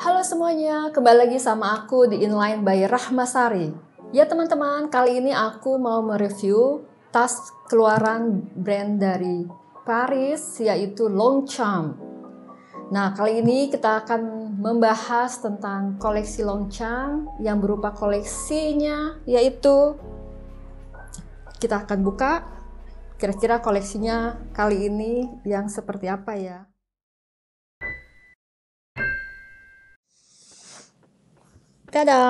Halo semuanya, kembali lagi sama aku di Inline by Rahmasari. Ya teman-teman, kali ini aku mau mereview tas keluaran brand dari Paris yaitu Longchamp. Nah, kali ini kita akan membahas tentang koleksi Longchamp yang berupa koleksinya yaitu kita akan buka kira-kira koleksinya kali ini yang seperti apa ya. Tada!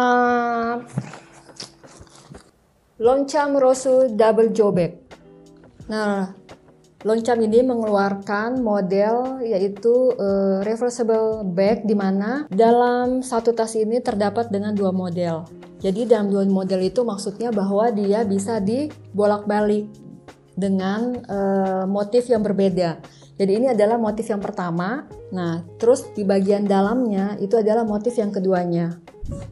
Loncam Rosu Double Jobek. Nah, Loncam ini mengeluarkan model yaitu uh, reversible bag di mana dalam satu tas ini terdapat dengan dua model. Jadi dalam dua model itu maksudnya bahwa dia bisa dibolak-balik dengan uh, motif yang berbeda. Jadi ini adalah motif yang pertama. Nah, terus di bagian dalamnya itu adalah motif yang keduanya.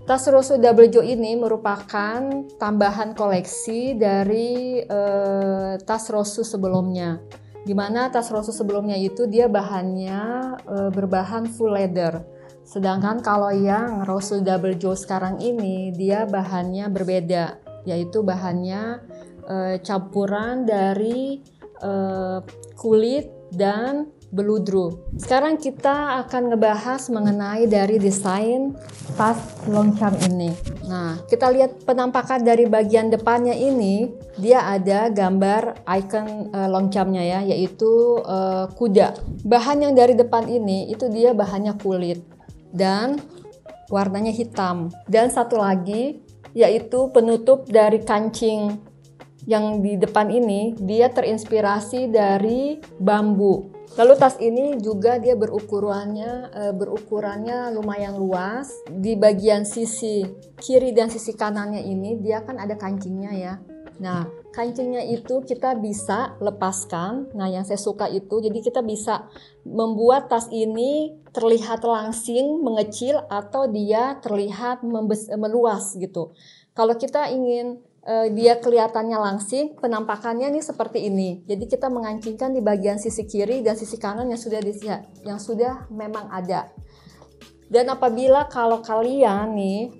Tas Rosso Double Joe ini merupakan tambahan koleksi dari uh, tas Rosso sebelumnya. Di mana tas Rosso sebelumnya itu dia bahannya uh, berbahan full leather. Sedangkan kalau yang Rosso Double Joe sekarang ini dia bahannya berbeda, yaitu bahannya uh, campuran dari uh, kulit dan beludru. Sekarang kita akan ngebahas mengenai dari desain tas longcam ini. Nah, kita lihat penampakan dari bagian depannya ini, dia ada gambar icon uh, longcamnya ya, yaitu uh, kuda. Bahan yang dari depan ini itu dia bahannya kulit dan warnanya hitam. Dan satu lagi yaitu penutup dari kancing yang di depan ini dia terinspirasi dari bambu. Lalu tas ini juga dia berukurannya e, berukurannya lumayan luas. Di bagian sisi kiri dan sisi kanannya ini dia kan ada kancingnya ya. Nah, kancingnya itu kita bisa lepaskan. Nah, yang saya suka itu jadi kita bisa membuat tas ini terlihat langsing, mengecil atau dia terlihat meluas gitu. Kalau kita ingin uh, dia kelihatannya langsing, penampakannya nih seperti ini. Jadi kita mengancingkan di bagian sisi kiri dan sisi kanan yang sudah yang sudah memang ada. Dan apabila kalau kalian nih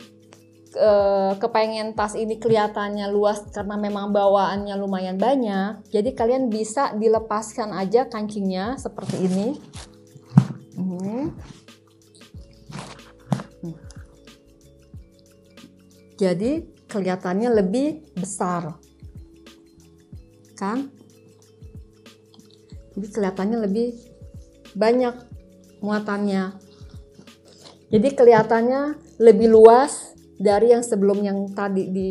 uh, kepengen tas ini kelihatannya luas karena memang bawaannya lumayan banyak, jadi kalian bisa dilepaskan aja kancingnya seperti ini. Hmm. Jadi kelihatannya lebih besar. Kan? Jadi kelihatannya lebih banyak muatannya. Jadi kelihatannya lebih luas dari yang sebelum yang tadi di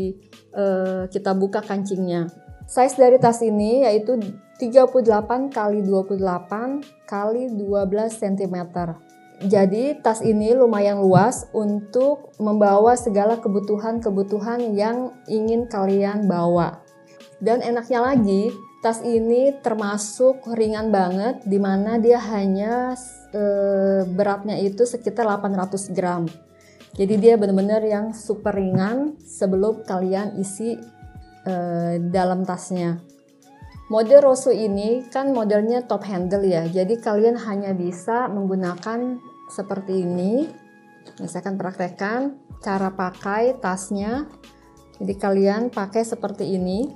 uh, kita buka kancingnya. Size dari tas ini yaitu 38 kali 28 kali 12 cm. Jadi tas ini lumayan luas untuk membawa segala kebutuhan-kebutuhan yang ingin kalian bawa. Dan enaknya lagi, tas ini termasuk ringan banget di mana dia hanya e, beratnya itu sekitar 800 gram. Jadi dia benar-benar yang super ringan sebelum kalian isi e, dalam tasnya. Model Rosu ini kan modelnya top handle ya, jadi kalian hanya bisa menggunakan seperti ini. Akan praktekkan cara pakai tasnya. Jadi kalian pakai seperti ini.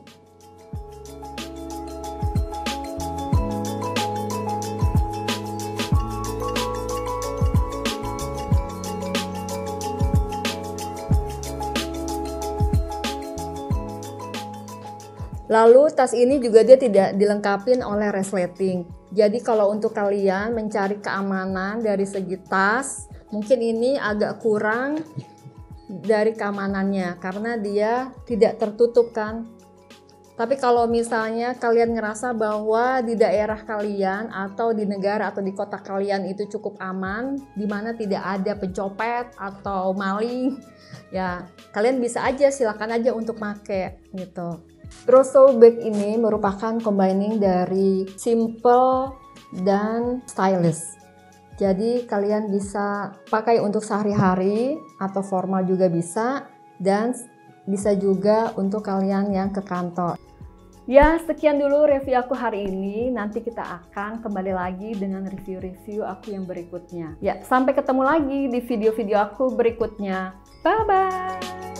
Lalu tas ini juga dia tidak dilengkapi oleh resleting. Jadi kalau untuk kalian mencari keamanan dari segi tas, mungkin ini agak kurang dari keamanannya karena dia tidak tertutup kan. Tapi kalau misalnya kalian ngerasa bahwa di daerah kalian atau di negara atau di kota kalian itu cukup aman, di mana tidak ada pencopet atau maling, ya kalian bisa aja silakan aja untuk make gitu. Trousseau bag ini merupakan combining dari simple dan stylish. Jadi kalian bisa pakai untuk sehari-hari atau formal juga bisa dan bisa juga untuk kalian yang ke kantor. Ya, sekian dulu review aku hari ini. Nanti kita akan kembali lagi dengan review-review aku yang berikutnya. Ya, sampai ketemu lagi di video-video aku berikutnya. Bye-bye!